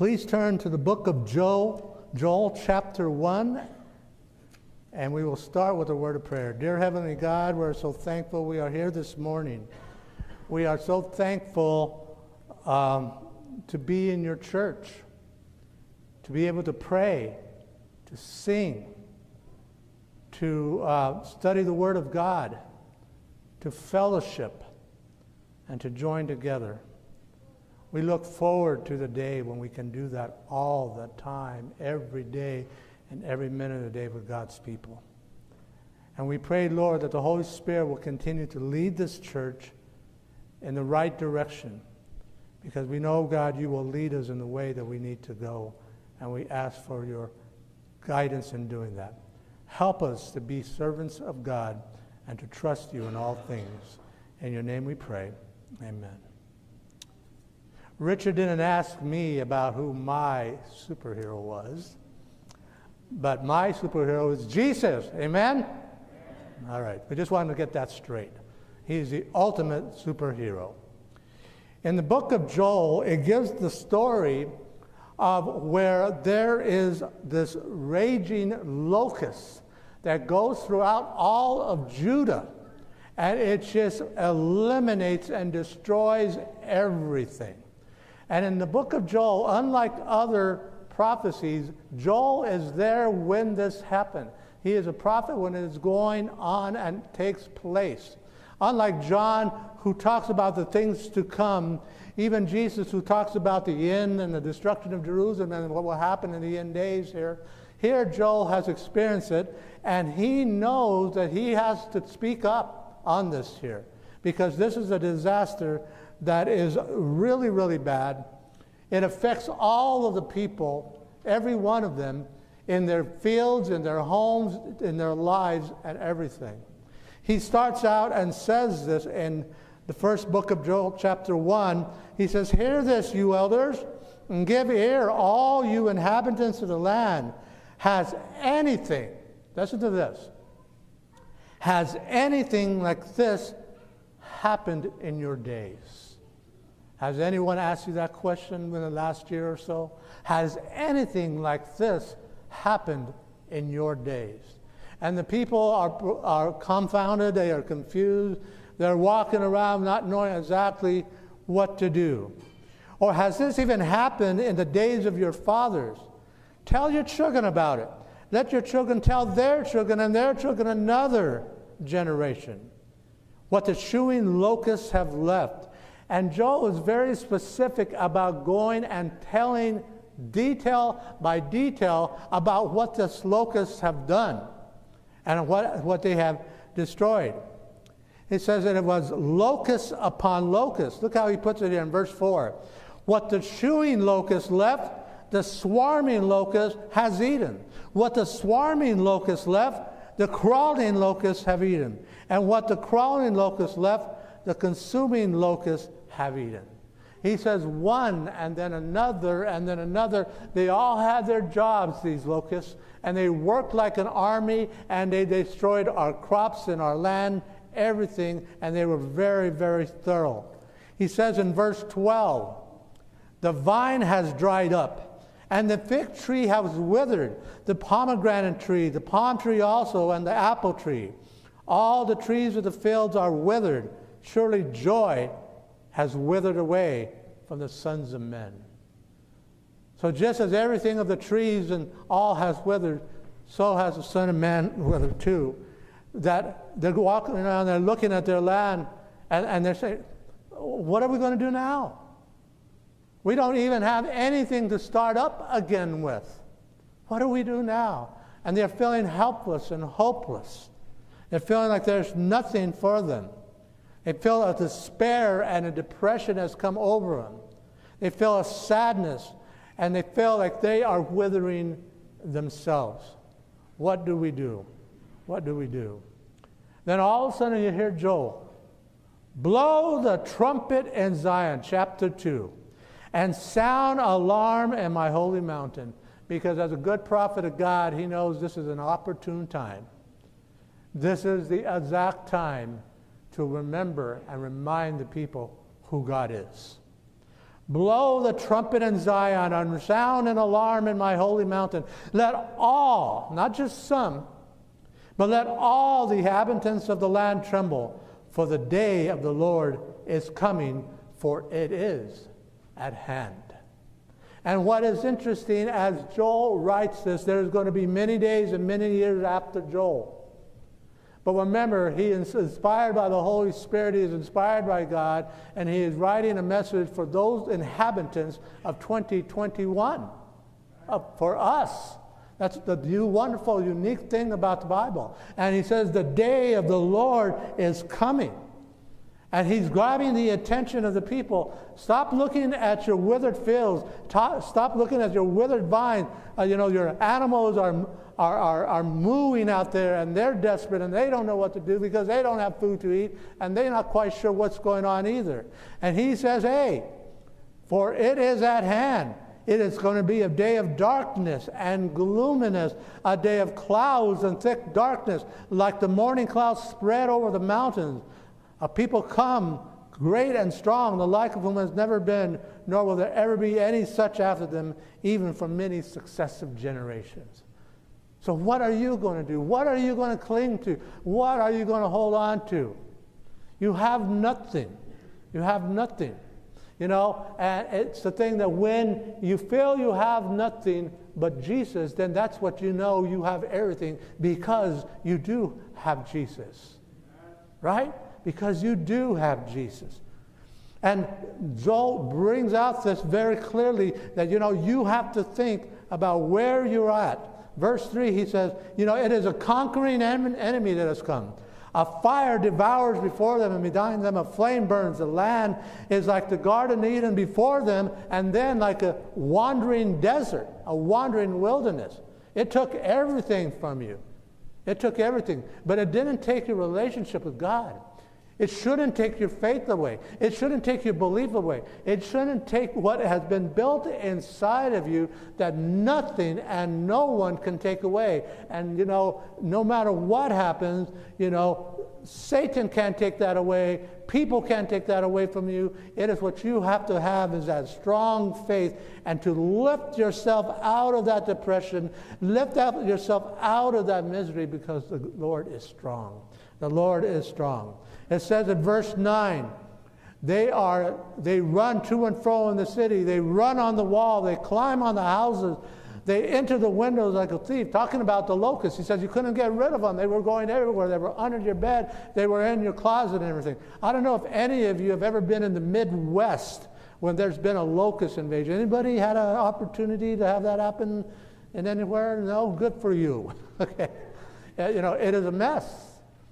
Please turn to the book of Joel, Joel chapter 1, and we will start with a word of prayer. Dear Heavenly God, we're so thankful we are here this morning. We are so thankful um, to be in your church, to be able to pray, to sing, to uh, study the Word of God, to fellowship, and to join together. We look forward to the day when we can do that all the time, every day, and every minute of the day with God's people. And we pray, Lord, that the Holy Spirit will continue to lead this church in the right direction because we know, God, you will lead us in the way that we need to go. And we ask for your guidance in doing that. Help us to be servants of God and to trust you in all things. In your name we pray. Amen. Richard didn't ask me about who my superhero was, but my superhero is Jesus. Amen? All right, we just wanted to get that straight. He's the ultimate superhero. In the book of Joel, it gives the story of where there is this raging locust that goes throughout all of Judah, and it just eliminates and destroys everything. And in the book of Joel, unlike other prophecies, Joel is there when this happened. He is a prophet when it is going on and takes place. Unlike John, who talks about the things to come, even Jesus, who talks about the end and the destruction of Jerusalem and what will happen in the end days here, here Joel has experienced it, and he knows that he has to speak up on this here because this is a disaster that is really, really bad. It affects all of the people, every one of them, in their fields, in their homes, in their lives, and everything. He starts out and says this in the first book of Joel, chapter 1. He says, Hear this, you elders, and give ear, all you inhabitants of the land. Has anything, listen to this, has anything like this happened in your days? Has anyone asked you that question in the last year or so? Has anything like this happened in your days? And the people are, are confounded, they are confused, they're walking around not knowing exactly what to do. Or has this even happened in the days of your fathers? Tell your children about it. Let your children tell their children and their children another generation what the chewing locusts have left and Joel is very specific about going and telling detail by detail about what the locusts have done and what, what they have destroyed. It says that it was locust upon locust. Look how he puts it in verse 4. What the chewing locust left, the swarming locust has eaten. What the swarming locust left, the crawling locusts have eaten. And what the crawling locust left, the consuming locust have eaten. He says one and then another and then another. They all had their jobs, these locusts, and they worked like an army and they destroyed our crops and our land, everything, and they were very, very thorough. He says in verse 12, the vine has dried up, and the fig tree has withered, the pomegranate tree, the palm tree also, and the apple tree. All the trees of the fields are withered. Surely joy has withered away from the sons of men. So just as everything of the trees and all has withered, so has the Son of Man withered too. That they're walking around, they're looking at their land, and, and they're saying, What are we going to do now? We don't even have anything to start up again with. What do we do now? And they're feeling helpless and hopeless. They're feeling like there's nothing for them. They feel a despair and a depression has come over them. They feel a sadness and they feel like they are withering themselves. What do we do? What do we do? Then all of a sudden you hear Joel blow the trumpet in Zion, chapter 2, and sound alarm in my holy mountain. Because as a good prophet of God, he knows this is an opportune time. This is the exact time to remember and remind the people who God is. Blow the trumpet in Zion and sound an alarm in my holy mountain. Let all, not just some, but let all the inhabitants of the land tremble, for the day of the Lord is coming, for it is at hand. And what is interesting, as Joel writes this, there's going to be many days and many years after Joel. But remember, he is inspired by the Holy Spirit, he is inspired by God, and he is writing a message for those inhabitants of 2021, uh, for us. That's the new, wonderful, unique thing about the Bible. And he says, The day of the Lord is coming. And he's grabbing the attention of the people. Stop looking at your withered fields. Stop looking at your withered vines. Uh, you know, your animals are, are, are, are mooing out there and they're desperate and they don't know what to do because they don't have food to eat and they're not quite sure what's going on either. And he says, Hey, for it is at hand. It is going to be a day of darkness and gloominess, a day of clouds and thick darkness, like the morning clouds spread over the mountains a people come great and strong, the like of whom has never been, nor will there ever be any such after them, even for many successive generations. So, what are you going to do? What are you going to cling to? What are you going to hold on to? You have nothing. You have nothing. You know, and it's the thing that when you feel you have nothing but Jesus, then that's what you know you have everything because you do have Jesus. Right? because you do have Jesus. And Joel brings out this very clearly that, you know, you have to think about where you're at. Verse 3, he says, you know, it is a conquering enemy that has come. A fire devours before them, and behind them a flame burns. The land is like the Garden of Eden before them, and then like a wandering desert, a wandering wilderness. It took everything from you. It took everything. But it didn't take your relationship with God. It shouldn't take your faith away. It shouldn't take your belief away. It shouldn't take what has been built inside of you that nothing and no one can take away. And, you know, no matter what happens, you know, Satan can't take that away. People can't take that away from you. It is what you have to have is that strong faith and to lift yourself out of that depression, lift out yourself out of that misery because the Lord is strong. The Lord is strong. It says in verse 9, they are they run to and fro in the city, they run on the wall, they climb on the houses, they enter the windows like a thief. Talking about the locusts, he says you couldn't get rid of them. They were going everywhere. They were under your bed, they were in your closet and everything. I don't know if any of you have ever been in the Midwest when there's been a locust invasion. Anybody had an opportunity to have that happen in anywhere? No, good for you. okay. You know, it is a mess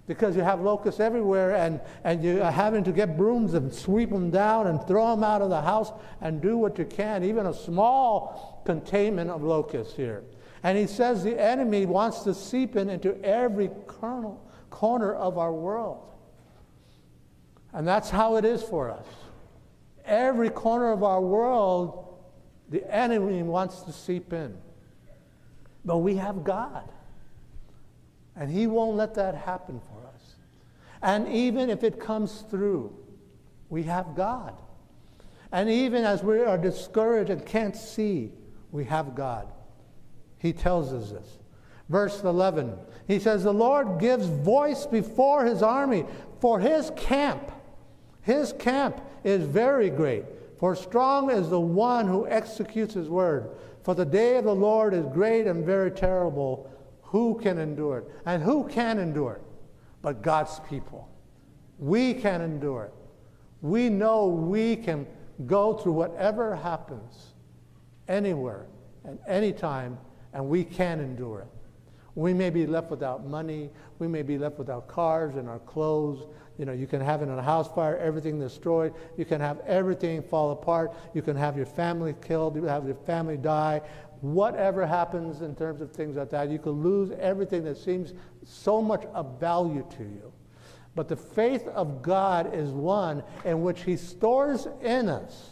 because you have locusts everywhere and, and you're having to get brooms and sweep them down and throw them out of the house and do what you can, even a small containment of locusts here. And he says the enemy wants to seep in into every kernel, corner of our world. And that's how it is for us. Every corner of our world, the enemy wants to seep in. But we have God. And He won't let that happen for us. And even if it comes through, we have God. And even as we are discouraged and can't see, we have God. He tells us this. Verse 11, he says, The Lord gives voice before his army, for his camp, his camp is very great. For strong is the one who executes his word. For the day of the Lord is great and very terrible. Who can endure it? And who can endure it? But God's people. We can endure it. We know we can go through whatever happens anywhere and anytime, and we can endure it. We may be left without money. We may be left without cars and our clothes. You know, you can have in a house fire everything destroyed. You can have everything fall apart. You can have your family killed. You have your family die whatever happens in terms of things like that, you could lose everything that seems so much of value to you. But the faith of God is one in which He stores in us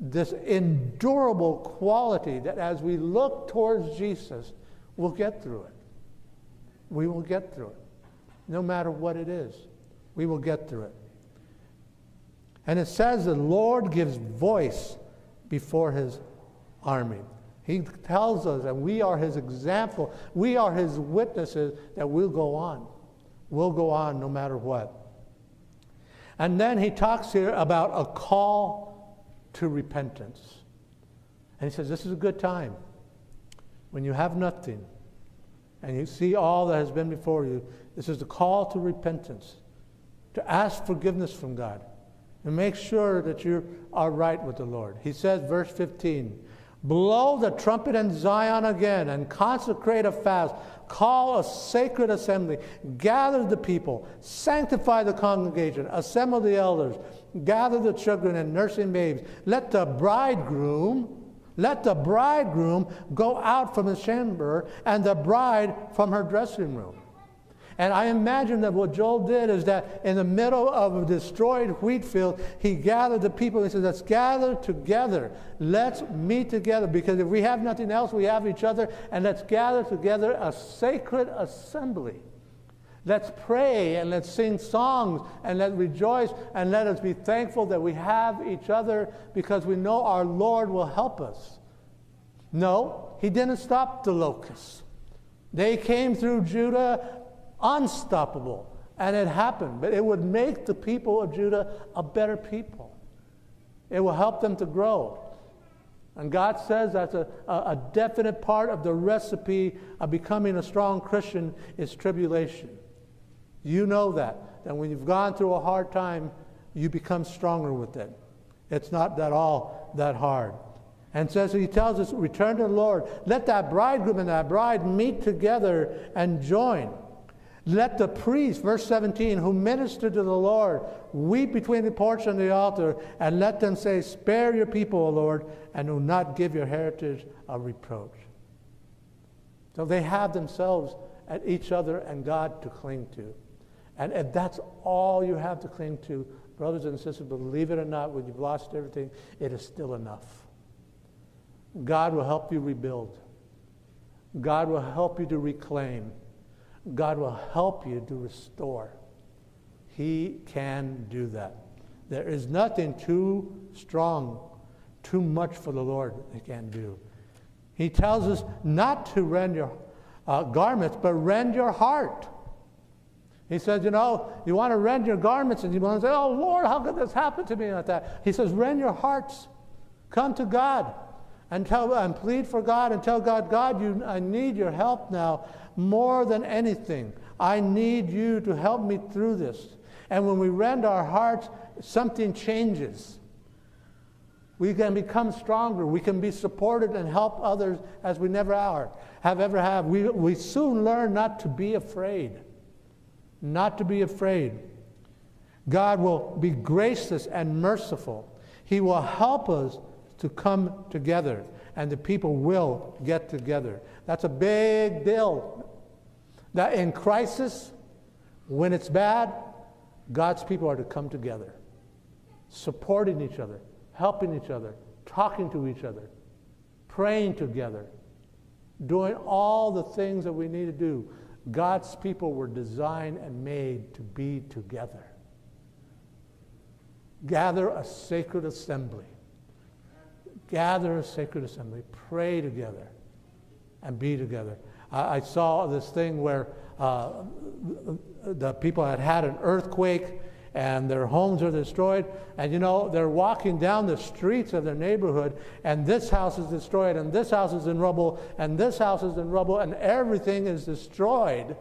this endurable quality that as we look towards Jesus, we'll get through it. We will get through it. No matter what it is, we will get through it. And it says the Lord gives voice before his army. He tells us, and we are his example, we are his witnesses that we'll go on. We'll go on no matter what. And then he talks here about a call to repentance. And he says, This is a good time. When you have nothing and you see all that has been before you, this is the call to repentance, to ask forgiveness from God, and make sure that you are right with the Lord. He says, verse 15, Blow the trumpet in Zion again and consecrate a fast. Call a sacred assembly. Gather the people. Sanctify the congregation. Assemble the elders. Gather the children and nursing babes. Let the bridegroom, let the bridegroom go out from his chamber and the bride from her dressing room. And I imagine that what Joel did is that in the middle of a destroyed wheat field, he gathered the people. He said, Let's gather together. Let's meet together. Because if we have nothing else, we have each other. And let's gather together a sacred assembly. Let's pray and let's sing songs and let's rejoice and let us be thankful that we have each other because we know our Lord will help us. No, he didn't stop the locusts. They came through Judah unstoppable. And it happened. But it would make the people of Judah a better people. It will help them to grow. And God says that's a, a, definite part of the recipe of becoming a strong Christian is tribulation. You know that. That when you've gone through a hard time, you become stronger with it. It's not at all that hard. And says he tells us, return to the Lord. Let that bridegroom and that bride meet together and join. Let the priest, verse 17, who minister to the Lord, weep between the porch and the altar, and let them say, Spare your people, O Lord, and do not give your heritage a reproach. So they have themselves at each other and God to cling to. And if that's all you have to cling to, brothers and sisters, believe it or not, when you've lost everything, it is still enough. God will help you rebuild. God will help you to reclaim. God will help you to restore. He can do that. There is nothing too strong, too much for the Lord He can do. He tells us not to rend your uh, garments, but rend your heart. He says, you know, you want to rend your garments and you want to say, oh, Lord, how could this happen to me like that? He says, rend your hearts. Come to God and tell and plead for God and tell God, God, you, I need your help now more than anything. I need you to help me through this. And when we rend our hearts, something changes. We can become stronger. We can be supported and help others as we never are, have ever have. We, we soon learn not to be afraid. Not to be afraid. God will be gracious and merciful. He will help us to come together, and the people will get together. That's a big deal. That in crisis, when it's bad, God's people are to come together, supporting each other, helping each other, talking to each other, praying together, doing all the things that we need to do. God's people were designed and made to be together. Gather a sacred assembly gather a sacred assembly, pray together, and be together. I, I saw this thing where uh, the people had had an earthquake and their homes are destroyed. And you know, they're walking down the streets of their neighborhood, and this house is destroyed, and this house is in rubble, and this house is in rubble, and everything is destroyed.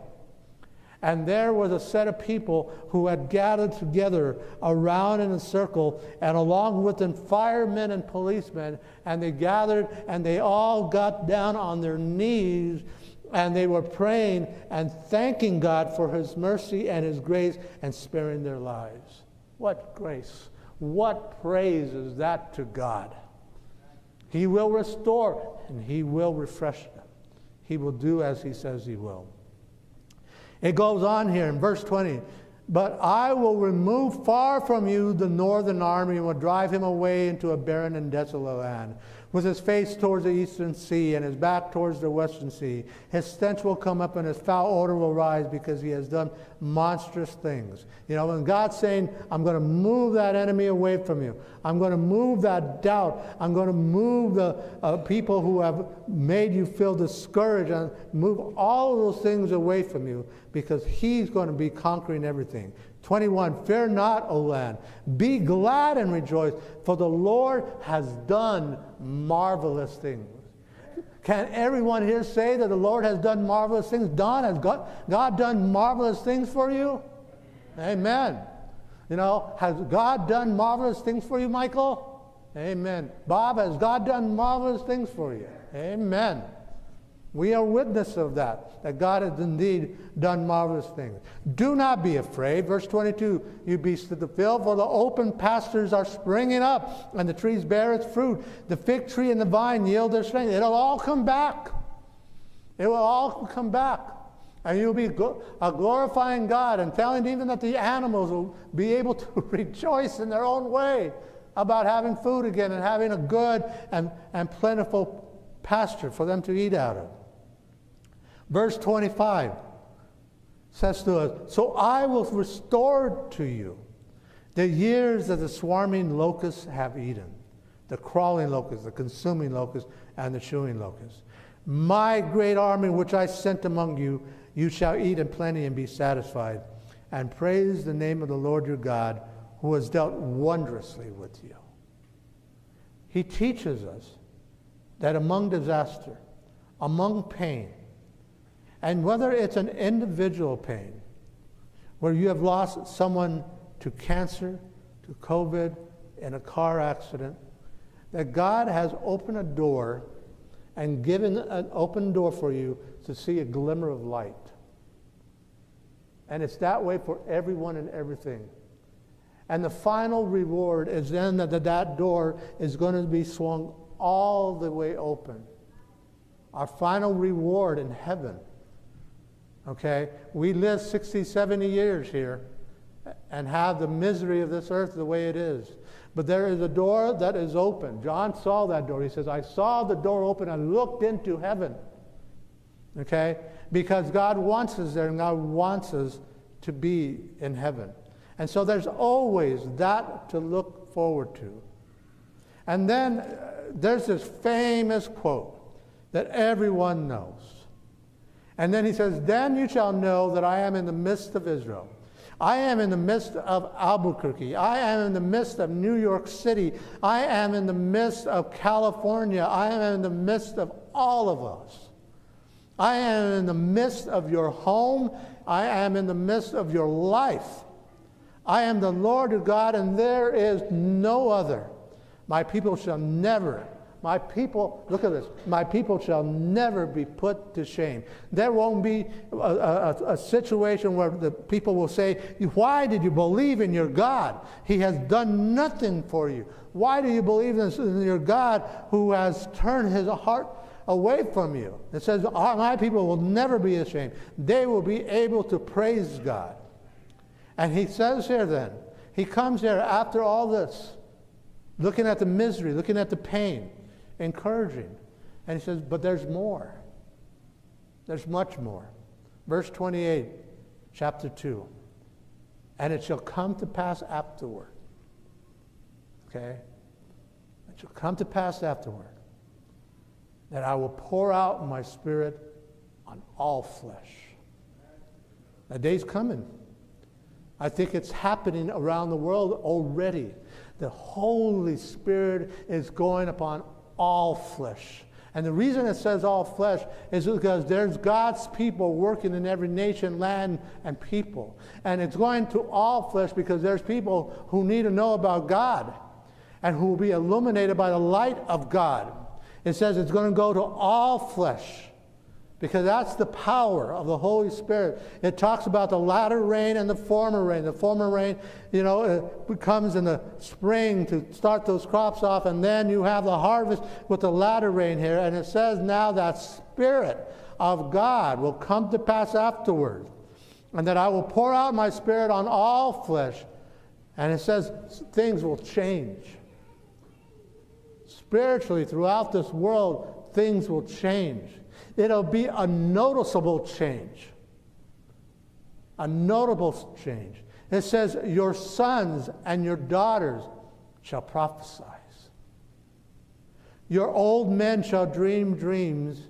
And there was a set of people who had gathered together around in a circle, and along with them, firemen and policemen. And they gathered and they all got down on their knees and they were praying and thanking God for His mercy and His grace and sparing their lives. What grace! What praise is that to God? He will restore and He will refresh them. He will do as He says He will. It goes on here in verse 20. But I will remove far from you the northern army and will drive him away into a barren and desolate land with his face towards the eastern sea and his back towards the western sea. His stench will come up and his foul odor will rise because he has done monstrous things. You know, when God's saying, I'm going to move that enemy away from you, I'm going to move that doubt, I'm going to move the uh, people who have made you feel discouraged and move all of those things away from you because he's going to be conquering everything. 21 Fear not, O land. Be glad and rejoice, for the Lord has done marvelous things. Can everyone here say that the Lord has done marvelous things? Don, has God, God done marvelous things for you? Amen. You know, has God done marvelous things for you, Michael? Amen. Bob, has God done marvelous things for you? Amen. We are witness of that, that God has indeed done marvelous things. Do not be afraid. Verse 22 You beasts of the field, for the open pastures are springing up, and the trees bear its fruit. The fig tree and the vine yield their strength. It'll all come back. It will all come back. And you'll be a glorifying God and telling even that the animals will be able to rejoice in their own way about having food again and having a good and, and plentiful pasture for them to eat out of. Verse 25 says to us, So I will restore to you the years that the swarming locusts have eaten, the crawling locusts, the consuming locusts, and the chewing locusts. My great army which I sent among you, you shall eat in plenty and be satisfied, and praise the name of the Lord your God, who has dealt wondrously with you. He teaches us that among disaster, among pain, and whether it's an individual pain, where you have lost someone to cancer, to COVID, in a car accident, that God has opened a door and given an open door for you to see a glimmer of light. And it's that way for everyone and everything. And the final reward is then that that door is going to be swung all the way open. Our final reward in heaven Okay? We live 60, 70 years here and have the misery of this earth the way it is. But there is a door that is open. John saw that door. He says, I saw the door open and looked into heaven. Okay? Because God wants us there and God wants us to be in heaven. And so there's always that to look forward to. And then uh, there's this famous quote that everyone knows. And then he says, Then you shall know that I am in the midst of Israel. I am in the midst of Albuquerque. I am in the midst of New York City. I am in the midst of California. I am in the midst of all of us. I am in the midst of your home. I am in the midst of your life. I am the Lord your God, and there is no other. My people shall never my people, look at this, my people shall never be put to shame. There won't be a, a, a, situation where the people will say, Why did you believe in your God? He has done nothing for you. Why do you believe in your God who has turned his heart away from you? It says, ah, My people will never be ashamed. They will be able to praise God. And he says here then, he comes here after all this, looking at the misery, looking at the pain encouraging. And he says, But there's more. There's much more. Verse 28, chapter 2. And it shall come to pass afterward. Okay? It shall come to pass afterward that I will pour out my spirit on all flesh. The day's coming. I think it's happening around the world already. The Holy Spirit is going upon all flesh. And the reason it says all flesh is because there's God's people working in every nation, land, and people. And it's going to all flesh because there's people who need to know about God and who will be illuminated by the light of God. It says it's going to go to all flesh because that's the power of the Holy Spirit. It talks about the latter rain and the former rain. The former rain, you know, it comes in the spring to start those crops off, and then you have the harvest with the latter rain here. And it says now that Spirit of God will come to pass afterward, and that I will pour out my Spirit on all flesh. And it says things will change. spiritually throughout this world, things will change. It'll be a noticeable change. A notable change. It says, Your sons and your daughters shall prophesy. Your old men shall dream dreams,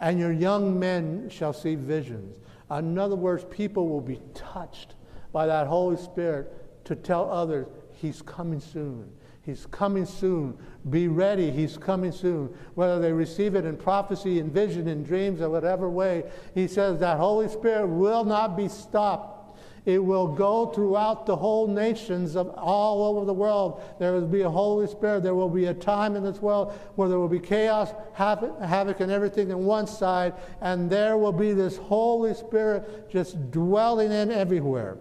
and your young men shall see visions. In other words, people will be touched by that Holy Spirit to tell others, He's coming soon. He's coming soon. Be ready. He's coming soon. Whether they receive it in prophecy, in vision, in dreams, or whatever way, He says that Holy Spirit will not be stopped it will go throughout the whole nations of all over the world. There will be a Holy Spirit. There will be a time in this world where there will be chaos, havoc, and everything on one side, and there will be this Holy Spirit just dwelling in everywhere.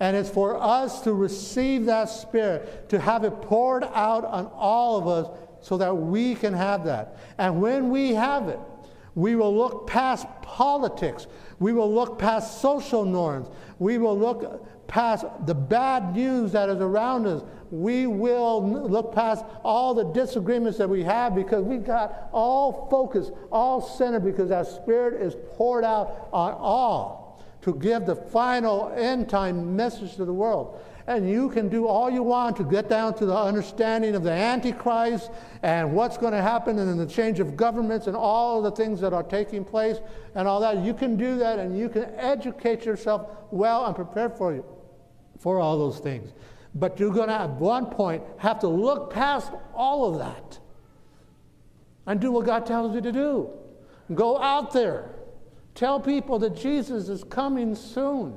And it's for us to receive that Spirit, to have it poured out on all of us so that we can have that. And when we have it, we will look past politics. We will look past social norms. We will look past the bad news that is around us. We will look past all the disagreements that we have because we got all focused, all centered because that Spirit is poured out on all to give the final end time message to the world and you can do all you want to get down to the understanding of the Antichrist and what's going to happen and the change of governments and all the things that are taking place and all that. You can do that and you can educate yourself well and prepare for you for all those things. But you're going to, at one point, have to look past all of that and do what God tells you to do. Go out there. Tell people that Jesus is coming soon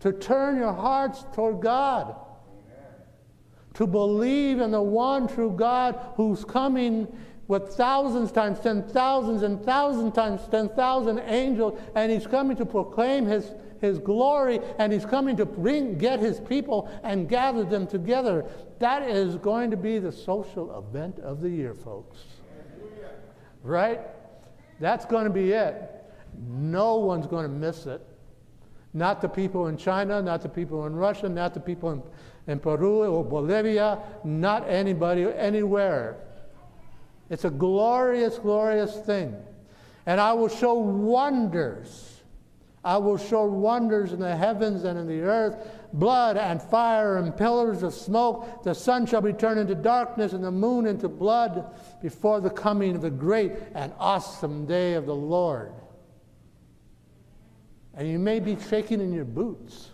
to turn your hearts toward God, to believe in the one true God who's coming with thousands times ten thousands and thousand times ten thousand angels, and he's coming to proclaim his, his glory, and he's coming to bring get his people and gather them together. That is going to be the social event of the year, folks. Right? That's going to be it. No one's going to miss it. Not the people in China, not the people in Russia, not the people in, in Peru or Bolivia, not anybody anywhere. It's a glorious, glorious thing. And I will show wonders. I will show wonders in the heavens and in the earth blood and fire and pillars of smoke. The sun shall be turned into darkness and the moon into blood before the coming of the great and awesome day of the Lord. And you may be shaking in your boots.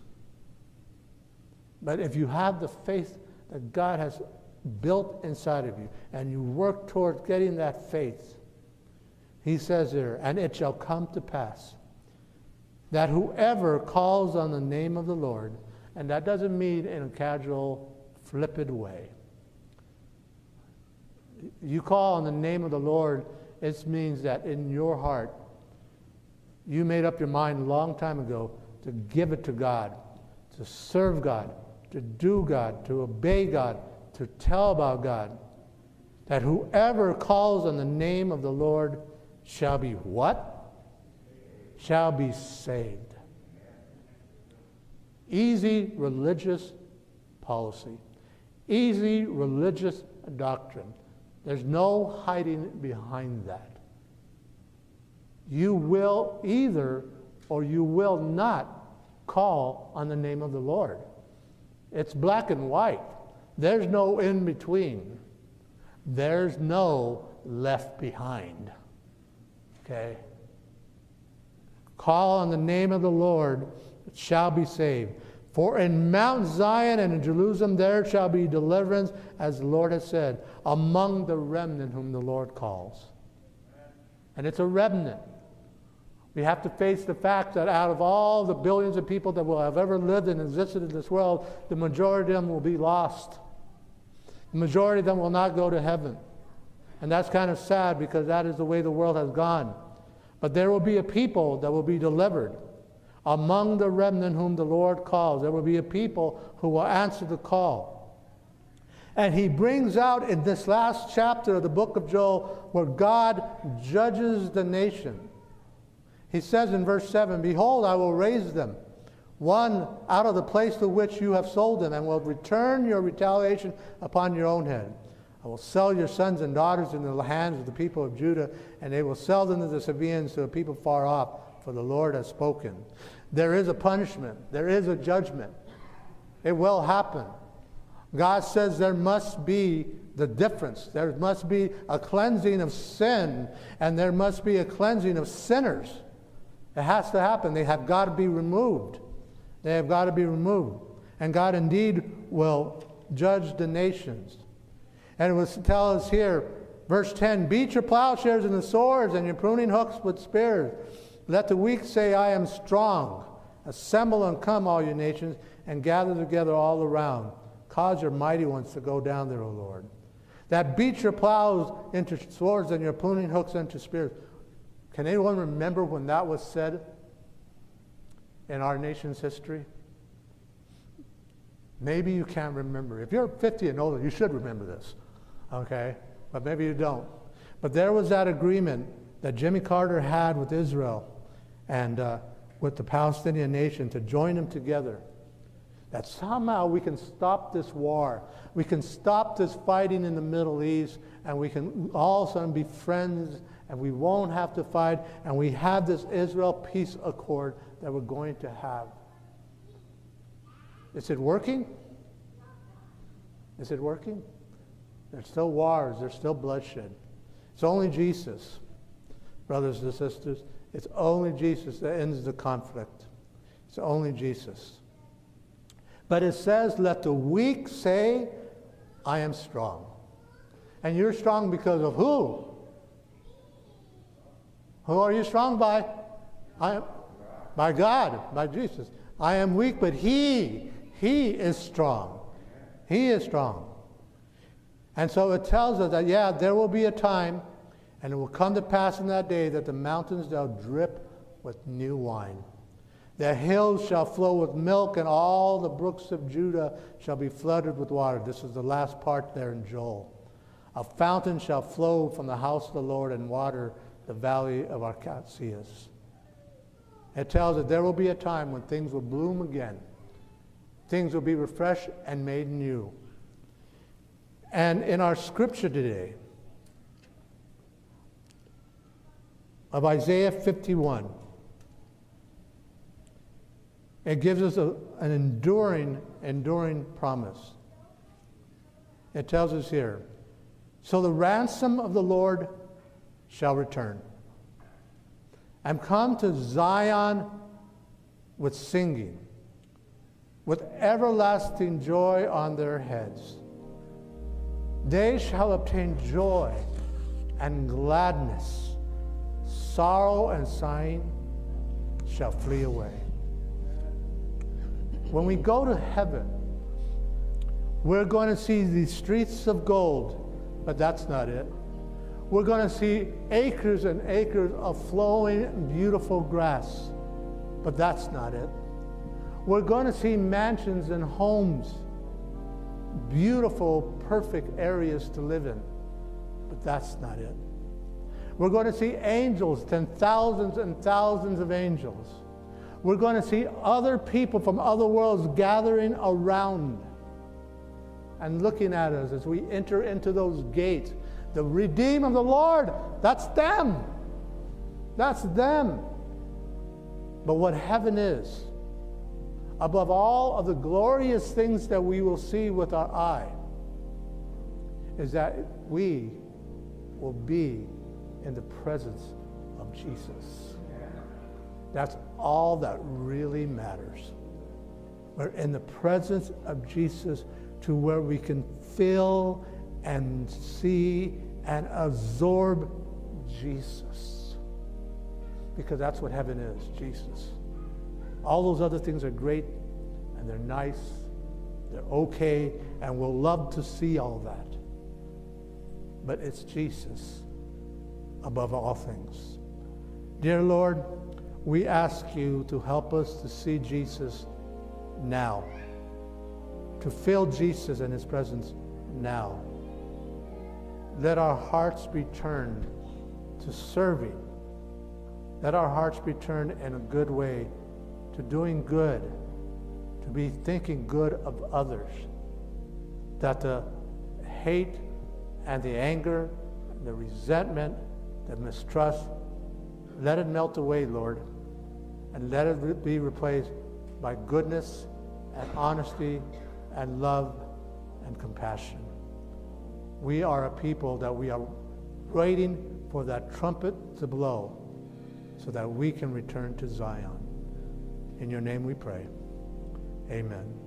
But if you have the faith that God has built inside of you and you work towards getting that faith, he says there, and it shall come to pass that whoever calls on the name of the Lord, and that doesn't mean in a casual, flippant way. You call on the name of the Lord, it means that in your heart you made up your mind a long time ago to give it to God, to serve God, to do God, to obey God, to tell about God. That whoever calls on the name of the Lord shall be what? Shall be saved. Easy religious policy, easy religious doctrine. There's no hiding behind that. You will either or you will not call on the name of the Lord. It's black and white. There's no in between. There's no left behind. Okay? Call on the name of the Lord, it shall be saved. For in Mount Zion and in Jerusalem there shall be deliverance, as the Lord has said, among the remnant whom the Lord calls. And it's a remnant. We have to face the fact that out of all the billions of people that will have ever lived and existed in this world, the majority of them will be lost. The majority of them will not go to heaven. And that's kind of sad because that is the way the world has gone. But there will be a people that will be delivered among the remnant whom the Lord calls. There will be a people who will answer the call. And he brings out in this last chapter of the book of Joel where God judges the nation. He says in verse 7 Behold, I will raise them, one out of the place to which you have sold them, and will return your retaliation upon your own head. I will sell your sons and daughters into the hands of the people of Judah, and they will sell them to the Sabaeans, to a people far off, for the Lord has spoken. There is a punishment, there is a judgment. It will happen. God says there must be the difference. There must be a cleansing of sin, and there must be a cleansing of sinners. It has to happen. They have got to be removed. They have got to be removed. And God indeed will judge the nations. And it was tell us here, verse 10 Beat your plowshares and the swords, and your pruning hooks with spears. Let the weak say, I am strong. Assemble and come, all you nations, and gather together all around. Cause your mighty ones to go down there, O Lord. That beat your plows into swords and your pruning hooks into spears. Can anyone remember when that was said in our nation's history? Maybe you can't remember. If you're 50 and older, you should remember this, okay? But maybe you don't. But there was that agreement that Jimmy Carter had with Israel and uh, with the Palestinian nation to join them together. That somehow we can stop this war. We can stop this fighting in the Middle East, and we can all of a sudden be friends and we won't have to fight, and we have this Israel peace accord that we're going to have. Is it working? Is it working? There's still wars, there's still bloodshed. It's only Jesus, brothers and sisters. It's only Jesus that ends the conflict. It's only Jesus. But it says, let the weak say, I am strong. And you're strong because of who? Who are you strong by? I am, by God, by Jesus. I am weak, but He, He is strong. He is strong. And so it tells us that, yeah, there will be a time, and it will come to pass in that day that the mountains shall drip with new wine. The hills shall flow with milk, and all the brooks of Judah shall be flooded with water. This is the last part there in Joel. A fountain shall flow from the house of the Lord and water the valley of Acacias. It tells that there will be a time when things will bloom again. Things will be refreshed and made new. And in our scripture today, of Isaiah 51, it gives us a, an enduring, enduring promise. It tells us here, so the ransom of the Lord shall return. And come to Zion with singing, with everlasting joy on their heads. They shall obtain joy and gladness. Sorrow and sighing shall flee away. When we go to heaven, we're going to see these streets of gold, but that's not it we're going to see acres and acres of flowing, beautiful grass. But that's not it. We're going to see mansions and homes, beautiful, perfect areas to live in. But that's not it. We're going to see angels, ten thousands and thousands of angels. We're going to see other people from other worlds gathering around and looking at us as we enter into those gates the redeemed of the Lord, that's them. That's them. But what heaven is, above all of the glorious things that we will see with our eye, is that we will be in the presence of Jesus. That's all that really matters. We're in the presence of Jesus to where we can feel and see and absorb Jesus. Because that's what heaven is Jesus. All those other things are great and they're nice, they're okay, and we'll love to see all that. But it's Jesus above all things. Dear Lord, we ask you to help us to see Jesus now, to feel Jesus in his presence now. Let our hearts be turned to serving. Let our hearts be turned in a good way to doing good to be thinking good of others, that the hate and the anger, and the resentment, the mistrust, let it melt away, Lord, and let it be replaced by goodness and honesty and love and compassion. We are a people that we are waiting for that trumpet to blow so that we can return to Zion. In your name we pray. Amen.